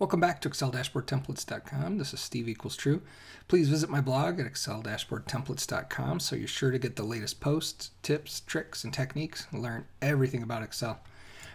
Welcome back to ExcelDashboardTemplates.com. This is Steve Equals True. Please visit my blog at ExcelDashboardTemplates.com so you're sure to get the latest posts, tips, tricks, and techniques and learn everything about Excel.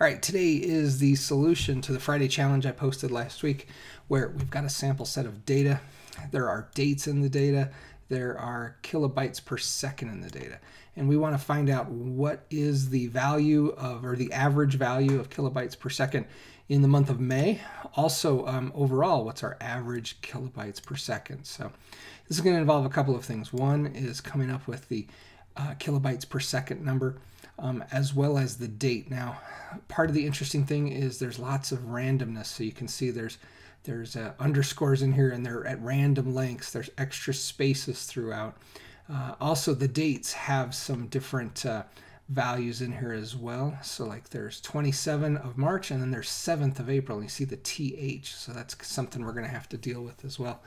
All right, today is the solution to the Friday challenge I posted last week where we've got a sample set of data. There are dates in the data, there are kilobytes per second in the data. And we want to find out what is the value of, or the average value of kilobytes per second in the month of May. Also, um, overall, what's our average kilobytes per second? So this is going to involve a couple of things. One is coming up with the uh, kilobytes per second number, um, as well as the date. Now, part of the interesting thing is there's lots of randomness. So you can see there's there's uh, underscores in here and they're at random lengths. There's extra spaces throughout. Uh, also, the dates have some different uh, values in here as well. So like there's 27 of March and then there's 7th of April. And you see the TH. So that's something we're going to have to deal with as well.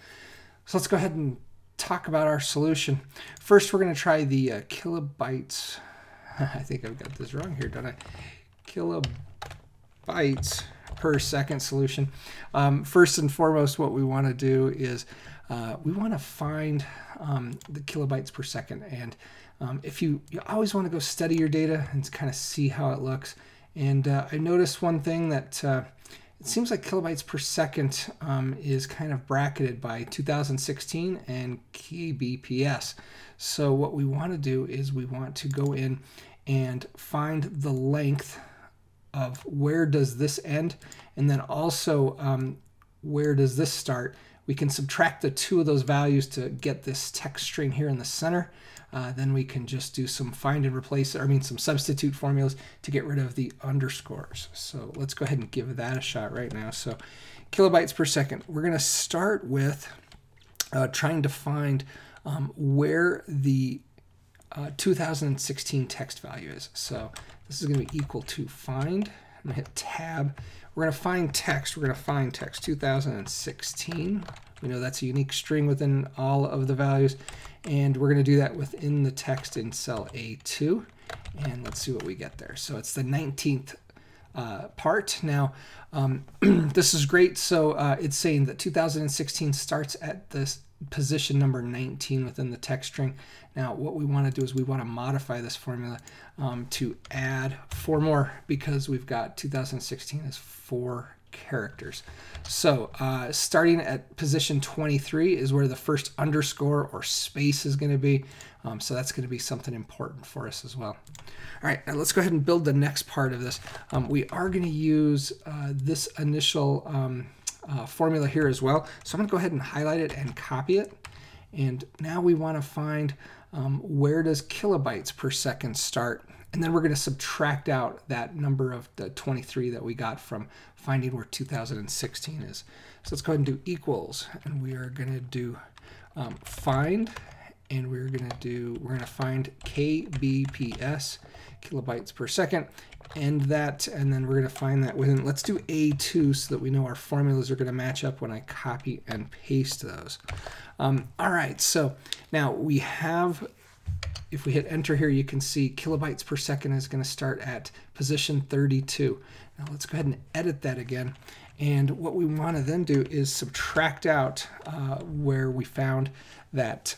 So let's go ahead and talk about our solution. First, we're going to try the uh, kilobytes. I think I've got this wrong here, don't I? Kilobytes per second solution. Um, first and foremost, what we want to do is uh, we want to find um, the kilobytes per second. And um, if you, you always want to go study your data and kind of see how it looks. And uh, I noticed one thing that uh, it seems like kilobytes per second um, is kind of bracketed by 2016 and kbps. So what we want to do is we want to go in and find the length of where does this end and then also um, where does this start we can subtract the two of those values to get this text string here in the center. Uh, then we can just do some find and replace, or I mean some substitute formulas to get rid of the underscores. So let's go ahead and give that a shot right now. So kilobytes per second. We're going to start with uh, trying to find um, where the uh, 2016 text value is. So this is going to be equal to find. I'm going to hit tab. We're going to find text. We're going to find text 2016. We know that's a unique string within all of the values. And we're going to do that within the text in cell A2. And let's see what we get there. So it's the 19th uh, part. Now, um, this is great. So uh, it's saying that 2016 starts at this position number 19 within the text string. Now, what we want to do is we want to modify this formula um, to add four more because we've got 2016 as four characters. So uh, starting at position 23 is where the first underscore or space is going to be. Um, so that's going to be something important for us as well. All right, now let's go ahead and build the next part of this. Um, we are going to use uh, this initial um, uh, formula here as well. So I'm going to go ahead and highlight it and copy it. And now we want to find um, where does kilobytes per second start. And then we're going to subtract out that number of the 23 that we got from finding where 2016 is. So let's go ahead and do equals. And we are going to do um, find. And we're going to do, we're going to find kbps, kilobytes per second end that, and then we're going to find that within, let's do A2 so that we know our formulas are going to match up when I copy and paste those. Um, all right, so now we have, if we hit enter here, you can see kilobytes per second is going to start at position 32. Now let's go ahead and edit that again. And what we want to then do is subtract out uh, where we found that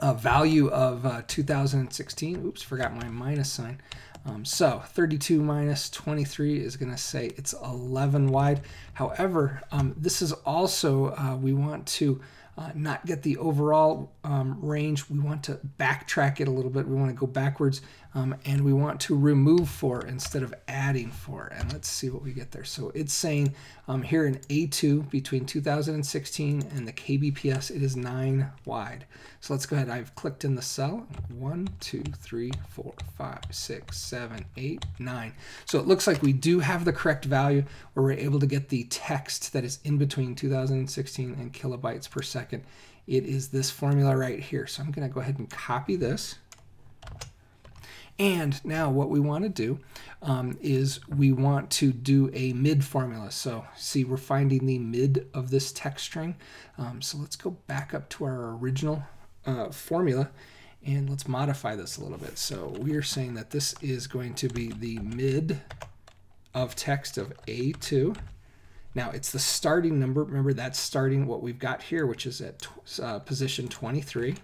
uh, value of uh, 2016. Oops, forgot my minus sign. Um, so 32 minus 23 is going to say it's 11 wide. However, um, this is also, uh, we want to uh, not get the overall um, range. We want to backtrack it a little bit. We want to go backwards um, and we want to remove 4 instead of adding 4. And let's see what we get there. So it's saying um, here in A2 between 2016 and the KBPS, it is 9 wide. So let's go ahead. I've clicked in the cell. 1, 2, 3, 4, 5, 6, 7, 8, 9. So it looks like we do have the correct value where we're able to get the text that is in between 2016 and kilobytes per second. It is this formula right here. So I'm going to go ahead and copy this. And now what we want to do um, is we want to do a mid formula. So see, we're finding the mid of this text string. Um, so let's go back up to our original uh, formula and let's modify this a little bit. So we are saying that this is going to be the mid of text of A2. Now it's the starting number. Remember that's starting what we've got here, which is at uh, position 23.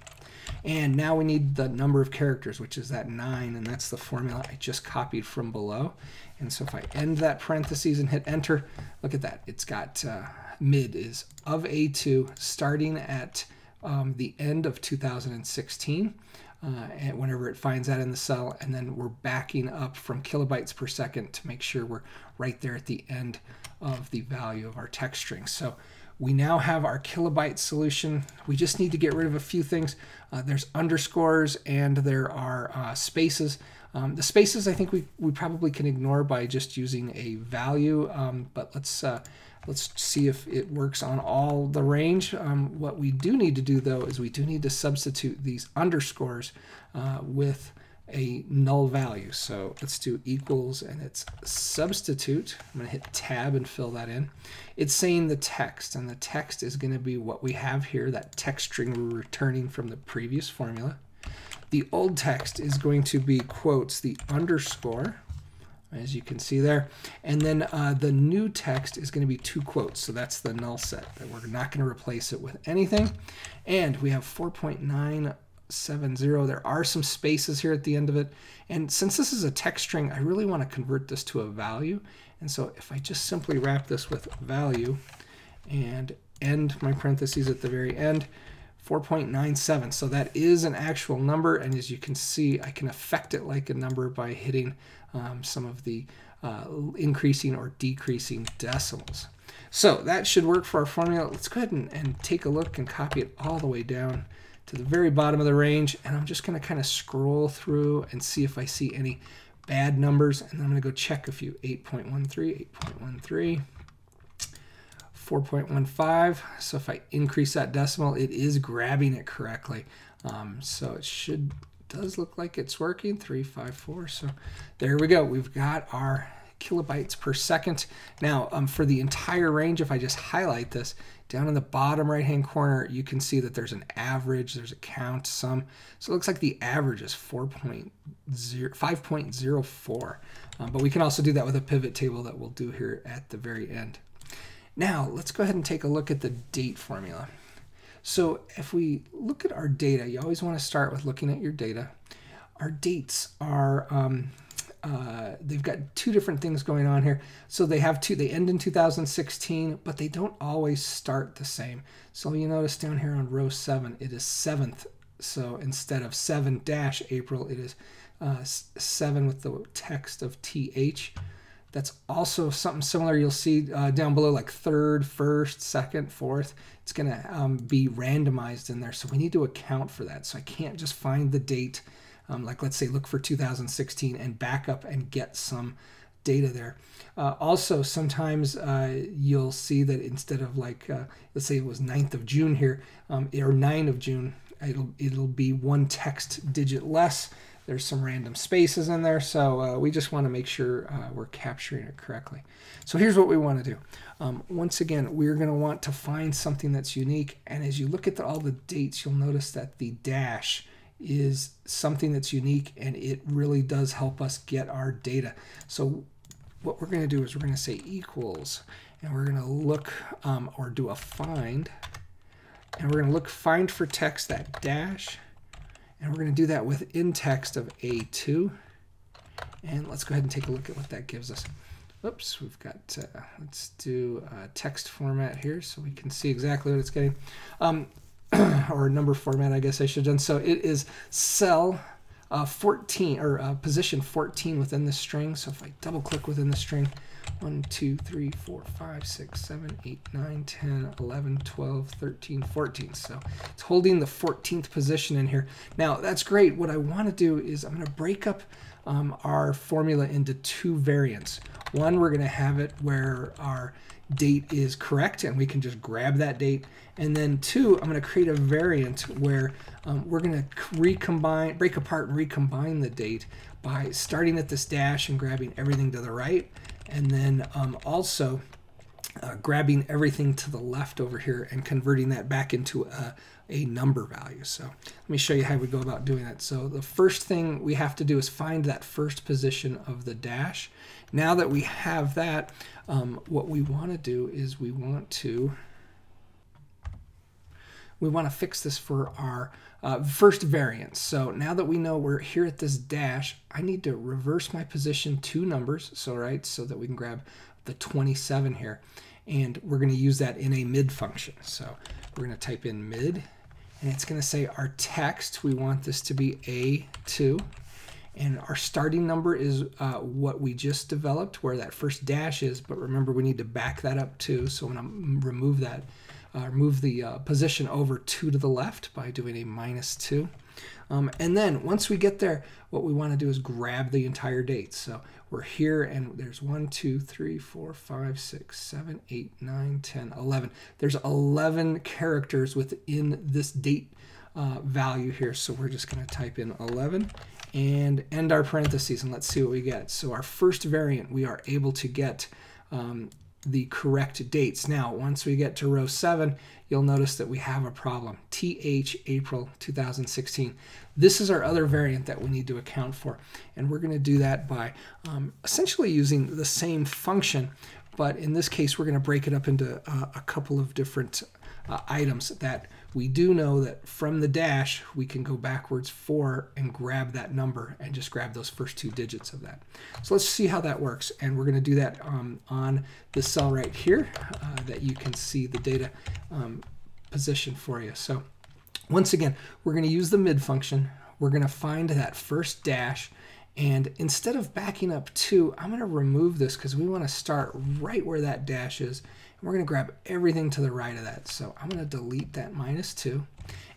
And now we need the number of characters, which is that 9, and that's the formula I just copied from below. And so if I end that parentheses and hit enter, look at that. It's got uh, mid is of A2 starting at um, the end of 2016. Uh, and whenever it finds that in the cell, and then we're backing up from kilobytes per second to make sure we're right there at the end of the value of our text string. So we now have our kilobyte solution. We just need to get rid of a few things. Uh, there's underscores and there are uh, spaces. Um, the spaces I think we, we probably can ignore by just using a value, um, but let's uh, let's see if it works on all the range. Um, what we do need to do though is we do need to substitute these underscores uh, with a null value. So let's do equals and it's substitute. I'm going to hit tab and fill that in. It's saying the text and the text is going to be what we have here, that text string we're returning from the previous formula. The old text is going to be quotes, the underscore, as you can see there. And then uh, the new text is going to be two quotes. So that's the null set. That we're not going to replace it with anything. And we have 4.9 70. There are some spaces here at the end of it. And since this is a text string, I really want to convert this to a value. And so if I just simply wrap this with value and end my parentheses at the very end, 4.97. So that is an actual number. And as you can see, I can affect it like a number by hitting um, some of the uh, increasing or decreasing decimals. So that should work for our formula. Let's go ahead and, and take a look and copy it all the way down to the very bottom of the range and I'm just going to kind of scroll through and see if I see any bad numbers and then I'm going to go check a few. 8.13 8.13 4.15 so if I increase that decimal it is grabbing it correctly. Um, so it should does look like it's working. 354 so there we go. We've got our kilobytes per second now um, for the entire range if I just highlight this down in the bottom right hand corner, you can see that there's an average, there's a count, sum. So it looks like the average is 5.04. Um, but we can also do that with a pivot table that we'll do here at the very end. Now, let's go ahead and take a look at the date formula. So if we look at our data, you always want to start with looking at your data. Our dates are um, uh, they've got two different things going on here. So they have two, they end in 2016, but they don't always start the same. So you notice down here on row seven, it is seventh. So instead of seven dash April, it is uh, seven with the text of TH. That's also something similar you'll see uh, down below, like third, first, second, fourth. It's going to um, be randomized in there. So we need to account for that. So I can't just find the date um, like let's say look for 2016 and back up and get some data there. Uh, also, sometimes uh, you'll see that instead of like, uh, let's say it was 9th of June here, um, or 9 of June, it'll, it'll be one text digit less. There's some random spaces in there, so uh, we just want to make sure uh, we're capturing it correctly. So here's what we want to do. Um, once again, we're going to want to find something that's unique, and as you look at the, all the dates, you'll notice that the dash is something that's unique and it really does help us get our data. So what we're going to do is we're going to say equals and we're going to look um, or do a find and we're going to look find for text that dash and we're going to do that with in text of A2 and let's go ahead and take a look at what that gives us. Oops, we've got, uh, let's do text format here so we can see exactly what it's getting. Um, or number format, I guess I should have done. So it is cell uh, 14 or uh, position 14 within the string. So if I double click within the string, 1, 2, 3, 4, 5, 6, 7, 8, 9, 10, 11, 12, 13, 14. So it's holding the 14th position in here. Now that's great. What I want to do is I'm going to break up um, our formula into two variants. One, we're going to have it where our date is correct and we can just grab that date. And then two, I'm going to create a variant where um, we're going to recombine, break apart and recombine the date by starting at this dash and grabbing everything to the right. And then um, also uh, grabbing everything to the left over here and converting that back into a, a number value. So let me show you how we go about doing that. So the first thing we have to do is find that first position of the dash. Now that we have that, um, what we want to do is we want to we want to fix this for our uh, first variance. So now that we know we're here at this dash, I need to reverse my position two numbers. So right, so that we can grab the 27 here. And we're going to use that in a mid function. So we're going to type in mid and it's going to say our text, we want this to be A2. And our starting number is uh, what we just developed, where that first dash is. But remember, we need to back that up too. So I'm going to remove that, uh, move the uh, position over two to the left by doing a minus two. Um, and then once we get there, what we want to do is grab the entire date. So we're here and there's 1, 2, 3, 4, 5, 6, 7, 8, 9, 10, 11. There's 11 characters within this date uh, value here. So we're just going to type in 11 and end our parentheses and let's see what we get. So our first variant, we are able to get um, the correct dates. Now, once we get to row 7, you'll notice that we have a problem. TH April 2016. This is our other variant that we need to account for. And we're going to do that by um, essentially using the same function, but in this case, we're going to break it up into uh, a couple of different uh, items that we do know that from the dash, we can go backwards four and grab that number and just grab those first two digits of that. So let's see how that works. And we're going to do that um, on the cell right here uh, that you can see the data um, position for you. So once again, we're going to use the mid function. We're going to find that first dash. And instead of backing up two, I'm going to remove this because we want to start right where that dash is we're going to grab everything to the right of that. So I'm going to delete that minus 2.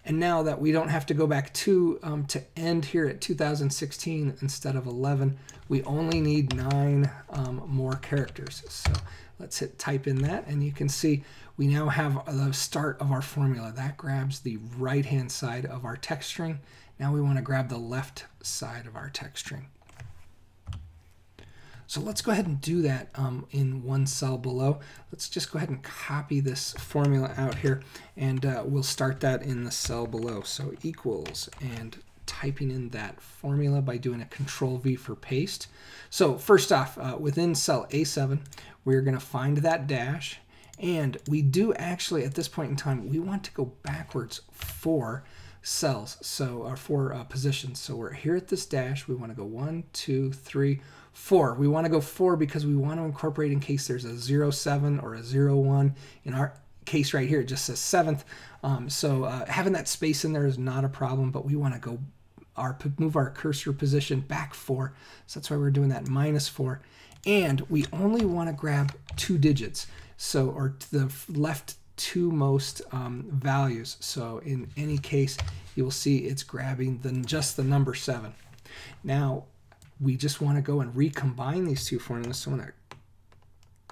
And now that we don't have to go back to, um, to end here at 2016 instead of 11, we only need 9 um, more characters. So let's hit type in that, and you can see we now have the start of our formula. That grabs the right-hand side of our text string. Now we want to grab the left side of our text string. So let's go ahead and do that um, in one cell below. Let's just go ahead and copy this formula out here and uh, we'll start that in the cell below. So equals and typing in that formula by doing a control V for paste. So first off, uh, within cell A7, we're going to find that dash and we do actually at this point in time, we want to go backwards four cells, so our four uh, positions. So we're here at this dash, we want to go one, two, three, Four, we want to go four because we want to incorporate in case there's a zero seven or a zero one. In our case right here, it just says seventh. Um, so uh, having that space in there is not a problem, but we want to go our move our cursor position back four. So that's why we're doing that minus four. And we only want to grab two digits. So, or the left two most um, values. So in any case, you will see it's grabbing the, just the number seven. Now, we just want to go and recombine these two formulas. So I'm going to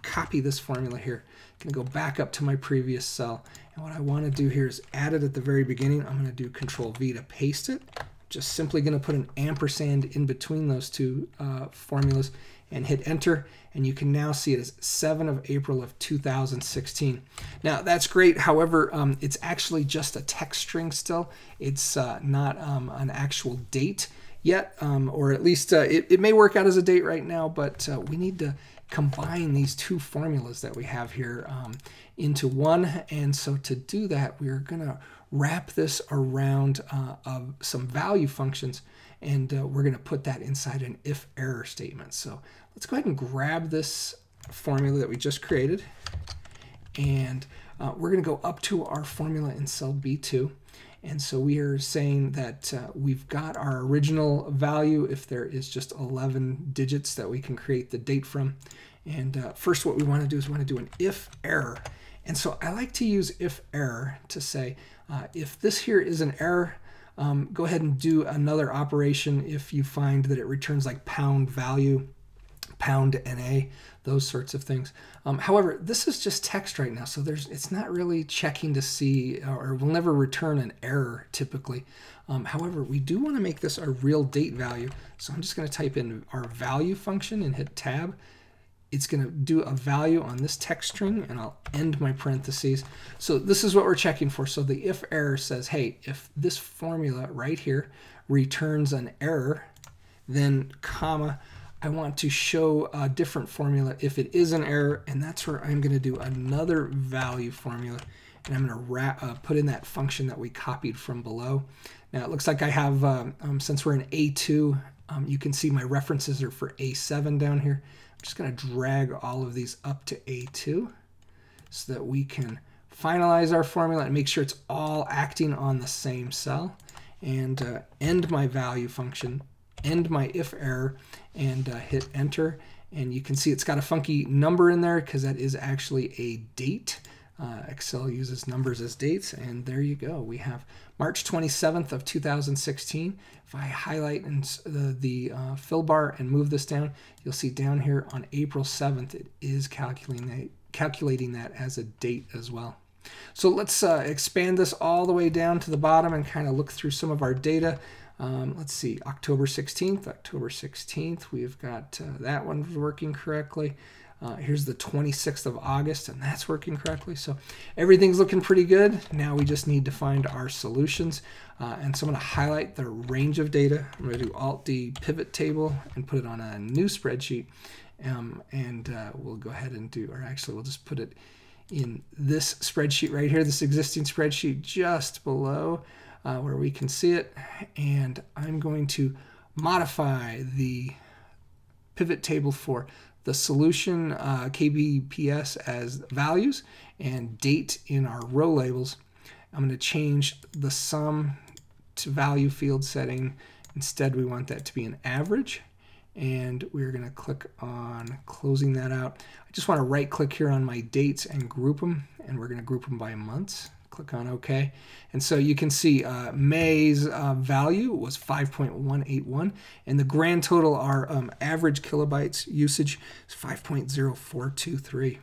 copy this formula here. I'm going to go back up to my previous cell. And what I want to do here is add it at the very beginning. I'm going to do Control V to paste it. Just simply going to put an ampersand in between those two uh, formulas and hit enter and you can now see it as 7 of April of 2016. Now that's great, however, um, it's actually just a text string still. It's uh, not um, an actual date yet, um, or at least uh, it, it may work out as a date right now, but uh, we need to combine these two formulas that we have here um, into one. And so to do that, we are going to wrap this around uh, of some value functions, and uh, we're going to put that inside an if error statement. So let's go ahead and grab this formula that we just created, and uh, we're going to go up to our formula in cell B2. And so we are saying that uh, we've got our original value if there is just 11 digits that we can create the date from. And uh, first what we want to do is we want to do an if error. And so I like to use if error to say uh, if this here is an error, um, go ahead and do another operation if you find that it returns like pound value pound NA, those sorts of things. Um, however, this is just text right now, so there's it's not really checking to see, or will never return an error typically. Um, however, we do want to make this a real date value, so I'm just going to type in our value function and hit tab. It's going to do a value on this text string and I'll end my parentheses. So this is what we're checking for. So the if error says, hey, if this formula right here returns an error, then comma, I want to show a different formula if it is an error, and that's where I'm going to do another value formula, and I'm going to uh, put in that function that we copied from below. Now it looks like I have, um, um, since we're in A2, um, you can see my references are for A7 down here. I'm just going to drag all of these up to A2 so that we can finalize our formula and make sure it's all acting on the same cell and uh, end my value function, end my if error, and uh, hit enter. And you can see it's got a funky number in there because that is actually a date. Uh, Excel uses numbers as dates, and there you go. We have March 27th of 2016. If I highlight in the, the uh, fill bar and move this down, you'll see down here on April 7th, it is calculating that, calculating that as a date as well. So let's uh, expand this all the way down to the bottom and kind of look through some of our data. Um, let's see, October 16th, October 16th, we've got uh, that one working correctly. Uh, here's the 26th of August, and that's working correctly. So everything's looking pretty good. Now we just need to find our solutions. Uh, and so I'm going to highlight the range of data. I'm going to do Alt-D pivot table and put it on a new spreadsheet. Um, and uh, we'll go ahead and do, or actually we'll just put it in this spreadsheet right here, this existing spreadsheet just below uh, where we can see it. And I'm going to modify the pivot table for the solution uh, KBPS as values and date in our row labels. I'm going to change the sum to value field setting. Instead, we want that to be an average. And we're going to click on closing that out. I just want to right click here on my dates and group them. And we're going to group them by months click on OK. And so you can see uh, May's uh, value was 5.181, and the grand total, our um, average kilobytes usage, is 5.0423.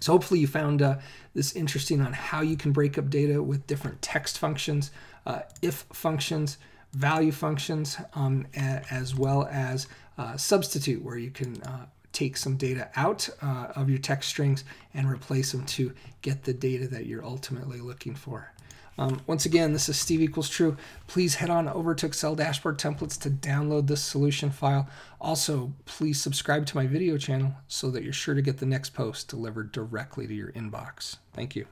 So hopefully you found uh, this interesting on how you can break up data with different text functions, uh, if functions, value functions, um, as well as uh, substitute, where you can uh, take some data out uh, of your text strings and replace them to get the data that you're ultimately looking for. Um, once again, this is Steve equals true. Please head on over to Excel Dashboard Templates to download this solution file. Also, please subscribe to my video channel so that you're sure to get the next post delivered directly to your inbox. Thank you.